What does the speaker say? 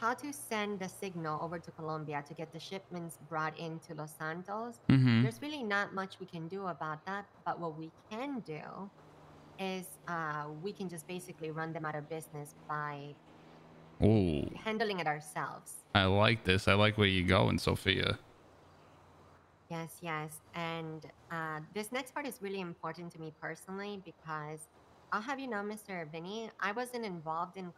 how to send the signal over to Colombia to get the shipments brought into Los Santos, Mm-hmm. there's really not much we can do about that. But what we can do is uh, we can just basically run them out of business by Ooh. handling it ourselves. I like this. I like where you're going, Sophia. Yes, yes. And uh, this next part is really important to me personally because I'll have you know, Mr. Vinny, I wasn't involved in